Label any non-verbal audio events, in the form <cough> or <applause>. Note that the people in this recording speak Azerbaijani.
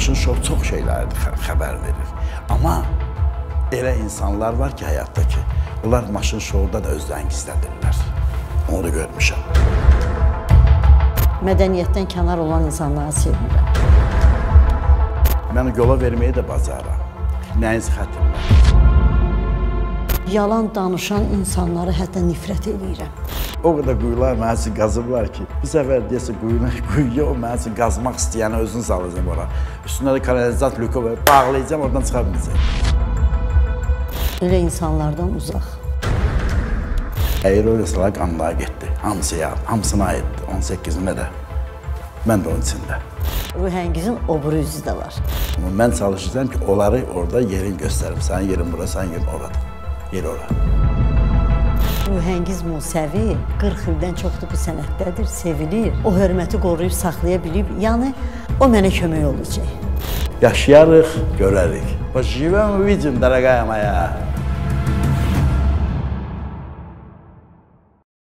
maşın şou çox şeylərdir xəbər verir. Amma elə insanlar var ki, həyatda ki, onlar maşın şouda da özlərini gizlədirlər. Onu da görmüşəm. Mədəniyyətdən kənar olan insanları sevmirəm. Mən yola verməyi də bacaram. Nəyinsə xətrimlə. Yalan danışan insanları hətta nifrət eləyirəm. O qədər quyular mənim üçün qazıblar ki, bir səfər deyəsə quyuna, <laughs> quyuya o mənim üçün qazmaq istəyəni özünü salacam ora. Üstünə də kanalizat lükü və bağlayacam, oradan çıxa bilməyəcək. Elə insanlardan uzaq. Əgər oynasalar qanlığa getdi. Hamısı ya, hamısına aiddir. 18-ində də. Mən də onun içində. Ruhəngizin o biri üzü də var. Mən çalışacağam ki, onları orada yerin göstərim. Sənin yerin bura, sənin yerin orada Yer ora. Ruhəngiz Musəvi 40 ildən çoxdur bu sənətdədir, sevilir. O hörməti qoruyub saxlaya bilib, yəni o mənə kömək olacaq. Yaşayarıq, görərik. Поживем, увидим, дорогая моя.